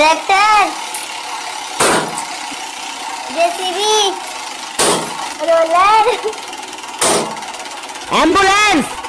Tractor. JCB. Roller. Ambulance.